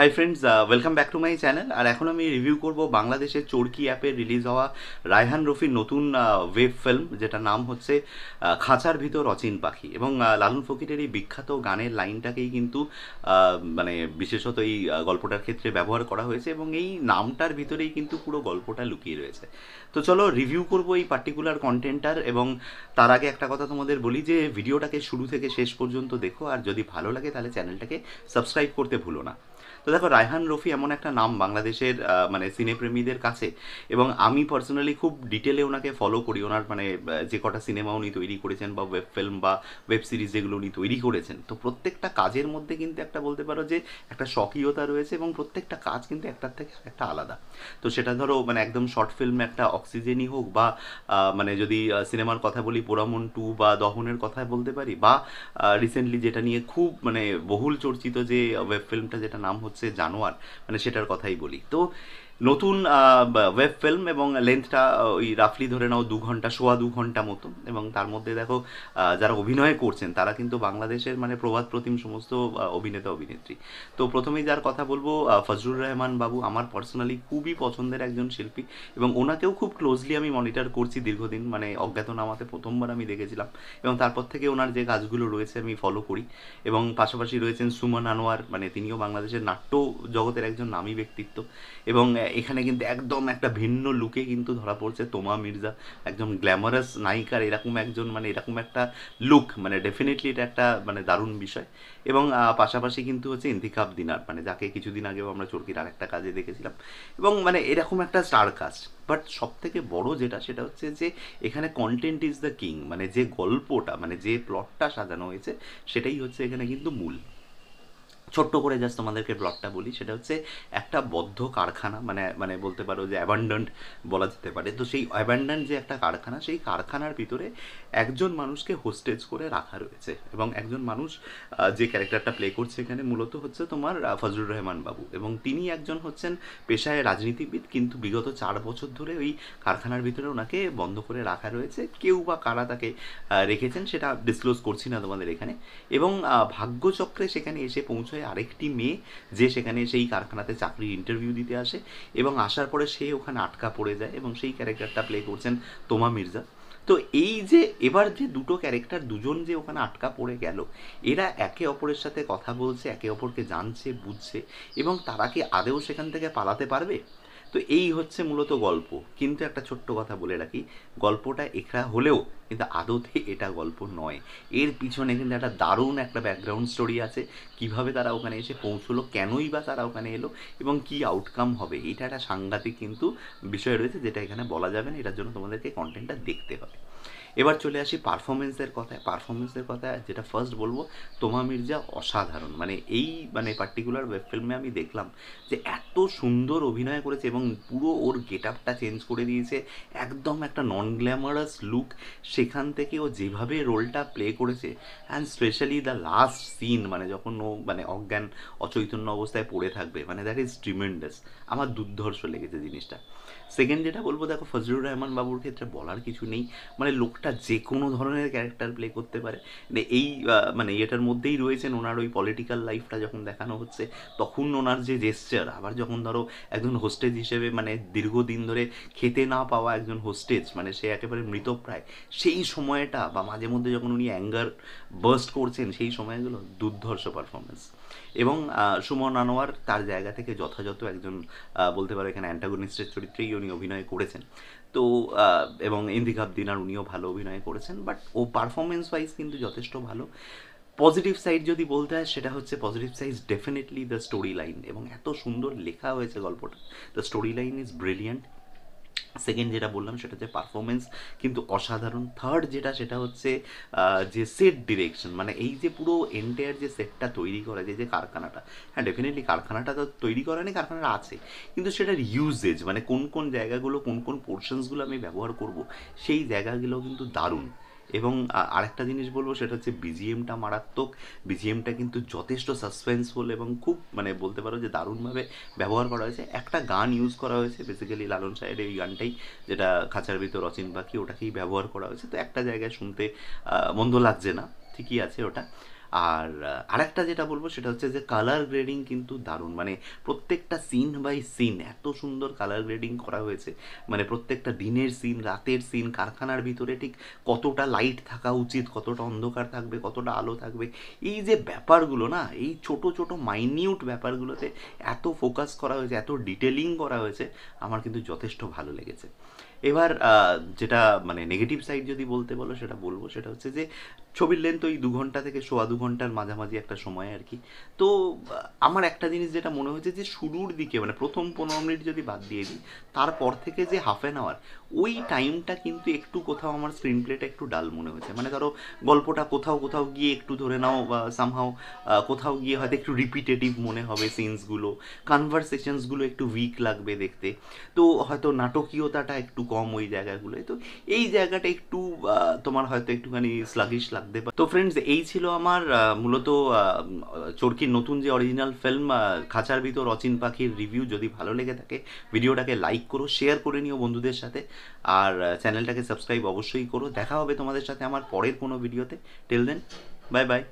Hi friends welcome back to my channel আর এখন আমি review করব বাংলাদেশের চরকি অ্যাপে রিলিজ হওয়া রায়হান রফির নতুন ওয়েব ফিল্ম যেটা নাম হচ্ছে খাঁচার ভিতর অচিন পাখি। এবং লালন ফকিরের এই বিখ্যাত গানের লাইনটাকেই কিন্তু মানে বিশেষত এই গল্পটার ক্ষেত্রে ব্যবহার করা হয়েছে এবং এই নামটার ভিতরেই কিন্তু পুরো গল্পটা লুকিয়ে রয়েছে। তো চলো রিভিউ করব এই পার্টিকুলার কন্টেন্টটার এবং তার আগে একটা কথা তোমাদের বলি যে ভিডিওটাকে শুরু থেকে শেষ পর্যন্ত দেখো। আর যদি ভালো লাগে তাহলে চ্যানেলটাকে সাবস্ক্রাইব করতে ভুলো না। তো দেখো, রায়হান রফি এমন একটা নাম বাংলাদেশের মানে সিনেপ্রেমীদের কাছে এবং আমি পার্সোনালি খুব ডিটেলে ওনাকে ফলো করি। ওনার মানে যে কটা সিনেমা উনি তৈরি করেছেন বা ওয়েব ফিল্ম বা ওয়েব সিরিজ যেগুলো উনি তৈরি করেছেন। তো প্রত্যেকটা কাজের মধ্যে কিন্তু একটা বলতে পারো যে একটা স্বকীয়তা রয়েছে এবং প্রত্যেকটা কাজ কিন্তু একটার থেকে একটা আলাদা। তো সেটা ধরো মানে একদম শর্ট ফিল্ম একটা অক্সিজেনই হোক বা মানে যদি সিনেমার কথা বলি পোড়ামন টু বা দহনের কথা বলতে পারি বা রিসেন্টলি যেটা নিয়ে খুব মানে বহুল চর্চিত যে ওয়েব ফিল্মটা যেটা নাম হচ্ছে জানোয়ার মানে সেটার কথাই বলি। তো নতুন ওয়েব ফিল্ম এবং লেন্থটা ওই রাফলি ধরে নাও দু ঘণ্টা সোয়া দু ঘণ্টা মতো এবং তার মধ্যে দেখো যারা অভিনয় করছেন তারা কিন্তু বাংলাদেশের মানে প্রবাদ প্রতিম সমস্ত অভিনেতা অভিনেত্রী। তো প্রথমেই যার কথা বলব আহ, ফজলুর রহমান বাবু আমার পার্সোনালি খুবই পছন্দের একজন শিল্পী এবং ওনাকেও খুব ক্লোজলি আমি মনিটর করছি দীর্ঘদিন মানে অজ্ঞাতনামাতে প্রথমবার আমি দেখেছিলাম। এবং তারপর থেকে ওনার যে কাজগুলো রয়েছে আমি ফলো করি। এবং পাশাপাশি রয়েছেন সুমন আনোয়ার মানে তিনিও বাংলাদেশের নাট্য জগতের একজন নামী ব্যক্তিত্ব। এবং এখানে কিন্তু একদম একটা ভিন্ন লুকে কিন্তু ধরা পড়ছে তোমা মির্জা। একজন গ্ল্যামারাস নায়িকার এরকম একজন মানে এরকম একটা লুক মানে ডেফিনেটলি এটা একটা মানে দারুণ বিষয়। এবং পাশাপাশি কিন্তু হচ্ছে ইন্তিকাব দিনার মানে যাকে কিছুদিন আগেও আমরা চরকির আর একটা কাজে দেখেছিলাম। এবং মানে এরকম একটা স্টার কাস্ট বাট সব থেকে বড় যেটা, সেটা হচ্ছে যে, এখানে কন্টেন্ট ইজ দ্য কিং মানে যে গল্পটা মানে যে প্লটটা সাজানো হয়েছে, সেটাই হচ্ছে এখানে কিন্তু মূল। ছোট্ট করে জাস্ট তোমাদেরকে ব্লগটা বলি, সেটা হচ্ছে একটা বদ্ধ কারখানা মানে মানে বলতে পারো যে অ্যাবান্ডন্ট বলা যেতে পারে। তো সেই অ্যাবান্ডন্ট যে একটা কারখানা, সেই কারখানার ভিতরে একজন মানুষকে হোস্টেজ করে রাখা রয়েছে এবং একজন মানুষ যে ক্যারেক্টারটা প্লে করছে এখানে মূলত হচ্ছে তোমার ফজলুর রহমান বাবু এবং তিনি একজন হচ্ছেন পেশায় রাজনীতিবিদ, কিন্তু বিগত চার বছর ধরে ওই কারখানার ভিতরে ওনাকে বন্ধ করে রাখা রয়েছে। কেউ বা কারা তাকে রেখেছেন সেটা ডিসক্লোজ করছি না তোমাদের এখানে। এবং ভাগ্যচক্রে সেখানে এসে পৌঁছয় আরেকটি মেয়ে যে সেখানে সেই কারখানাতে চাকরির ইন্টারভিউ দিতে আসে এবং আসার পরে সে ওখানে আটকা পড়ে যায় এবং সেই ক্যারেক্টারটা প্লে করছেন তোমা মির্জা। তো এই যে এবার যে দুটো ক্যারেক্টার দুজন যে ওখানে আটকা পড়ে গেল, এরা একে অপরের সাথে কথা বলছে, একে অপরকে জানছে, বুঝছে এবং তারা কি আদেও সেখান থেকে পালাতে পারবে? তো এই হচ্ছে মূলত গল্প। কিন্তু একটা ছোট্ট কথা বলে রাখি, গল্পটা একরা হলেও কিন্তু আদতে এটা গল্প নয়। এর পিছনে কিন্তু একটা দারুণ একটা ব্যাকগ্রাউন্ড স্টোরি আছে, কীভাবে তারা ওখানে এসে পৌঁছলো, কেনই বা তারা ওখানে এলো এবং কি আউটকাম হবে, এটা একটা সাংঘাতিক কিন্তু বিষয় রয়েছে যেটা এখানে বলা যাবে না, এটার জন্য তোমাদেরকে কন্টেন্টটা দেখতে হবে। এবার চলে আসি পারফরমেন্সের কথায় পারফরমেন্সের কথায় যেটা ফার্স্ট বলব, তোমা মির্জা অসাধারণ। মানে এই মানে পার্টিকুলার ওয়েব ফিল্মে আমি দেখলাম যে এত সুন্দর অভিনয় করেছে এবং পুরো ওর গেট আপটা চেঞ্জ করে দিয়েছে, একদম একটা নন গ্ল্যামারাস লুক সেখান থেকে ও যেভাবে রোলটা প্লে করেছে and specially the last scene মানে যখন ও মানে অজ্ঞান, অচৈতন্য অবস্থায় পড়ে থাকবে মানে দ্যাট ইজ ট্রিমেন্ডাস আমার দুর্ধর্ষ লেগেছে জিনিসটা। সেকেন্ড যেটা বলব, দেখো, ফজলুর রহমান বাবুর ক্ষেত্রে বলার কিছু নেই। মানে লোকটা যে কোনো ধরনের ক্যারেক্টার প্লে করতে পারে। মানে এই মানে এটার মধ্যেই রয়েছেন ওনার ওই পলিটিক্যাল লাইফটা যখন দেখানো হচ্ছে, তখন ওনার যে জেস্চার আবার যখন ধরো একজন হোস্টেজ হিসেবে মানে দীর্ঘদিন ধরে খেতে না পাওয়া একজন হোস্টেজ মানে সে একেবারে মৃতপ্রায় সেই সময়টা বা মাঝে মধ্যে যখন উনি অ্যাঙ্গার বার্স্ট করছেন, সেই সময়গুলো দুর্ধর্ষ পারফরমেন্স এবং সুমন আনোয়ার তার জায়গা থেকে যথাযথ একজন বলতে পারো এখানে অ্যান্টাগনিস্টের চরিত্রেই উনি অভিনয় করেছেন। তো এবং ইন্দিকাব দিনার উনিও ভালো অভিনয় করেছেন বাট ও পারফরমেন্স ওয়াইজ কিন্তু যথেষ্ট ভালো। পজিটিভ সাইড যদি বলতে হয়, সেটা হচ্ছে positive side definitely the story line এবং এত সুন্দর লেখা হয়েছে গল্পটা। The story line is brilliant second যেটা বললাম, সেটা হচ্ছে পারফরমেন্স কিন্তু অসাধারণ। থার্ড যেটা, সেটা হচ্ছে যে সেট ডিরেকশন মানে এই যে পুরো এন্টায়ার যে সেটটা তৈরি করা, যে যে কারখানাটা। হ্যাঁ ডেফিনেটলি কারখানাটা তো তৈরি করা নেই, কারখানাটা আছে। কিন্তু সেটার ইউজেজ মানে কোন কোন জায়গাগুলো, কোন কোন পোর্শনসগুলো আমি ব্যবহার করব, সেই জায়গাগুলো কিন্তু দারুণ। এবং আরেকটা জিনিস বলব, সেটা হচ্ছে বিজিএমটা মারাত্মক। বিজিএমটা কিন্তু যথেষ্ট সাসপেন্সফুল এবং খুব মানে বলতে পারো যে দারুণভাবে ব্যবহার করা হয়েছে। একটা গান ইউজ করা হয়েছে বেসিক্যালি লালন সাহের এই গানটাই, যেটা খাঁচার ভিতর অচিন পাখি ওটাকেই ব্যবহার করা হয়েছে। তো একটা জায়গায় শুনতে মন্দ লাগছে না, ঠিকই আছে ওটা। আর আরেকটা যেটা বলব সেটা হচ্ছে যে কালার গ্রেডিং কিন্তু দারুণ। মানে প্রত্যেকটা সিন বাই সিন এত সুন্দর কালার গ্রেডিং করা হয়েছে। মানে প্রত্যেকটা দিনের সিন রাতের সিন কারখানার ভিতরে ঠিক কতটা লাইট থাকা উচিত, কতটা অন্ধকার থাকবে, কতটা আলো থাকবে। এই যে ব্যাপারগুলো না, এই ছোট ছোট মাইনিউট ব্যাপারগুলোতে এত ফোকাস করা হয়েছে, এত ডিটেলিং করা হয়েছে, আমার কিন্তু যথেষ্ট ভালো লেগেছে। এবার যেটা মানে নেগেটিভ সাইড যদি বলতে বলো, সেটা বলব, সেটা হচ্ছে যে ছবির লেন্থ ওই দু ঘণ্টা থেকে সোয়া দু ঘণ্টার মাঝামাঝি একটা সময় আর কি। তো আমার একটা জিনিস যেটা মনে হয়েছে যে শুরুর দিকে মানে প্রথম পনেরো মিনিট যদি বাদ দিয়ে দিই, তারপর থেকে যে হাফ অ্যান আওয়ার ওই টাইমটা কিন্তু একটু কোথাও আমার স্ক্রিন প্লেটা একটু ডাল মনে হয়েছে। মানে ধরো গল্পটা কোথাও কোথাও গিয়ে একটু ধরে নাও বা সামহাও কোথাও গিয়ে হয়তো একটু রিপিটেটিভ মনে হবে সিনসগুলো কনভারসেশনসগুলো একটু উইক লাগবে দেখতে। তো হয়তো নাটকীয়তাটা একটু কম ওই জায়গাগুলোয়। তো এই জায়গাটা একটু তোমার হয়তো একটুখানি স্লাগিশ লাগতে পারে। তো ফ্রেন্ডস এই ছিল আমার মূলত চরকির নতুন যে অরিজিনাল ফিল্ম খাঁচার ভিতর অচিন পাখির রিভিউ যদি ভালো লেগে থাকে, ভিডিওটাকে লাইক করো শেয়ার করে নিও বন্ধুদের সাথে। আর চ্যানেলটাকে সাবস্ক্রাইব অবশ্যই করো। দেখা হবে তোমাদের সাথে আমার পরের কোনো ভিডিওতে টেল দেন বাই বাই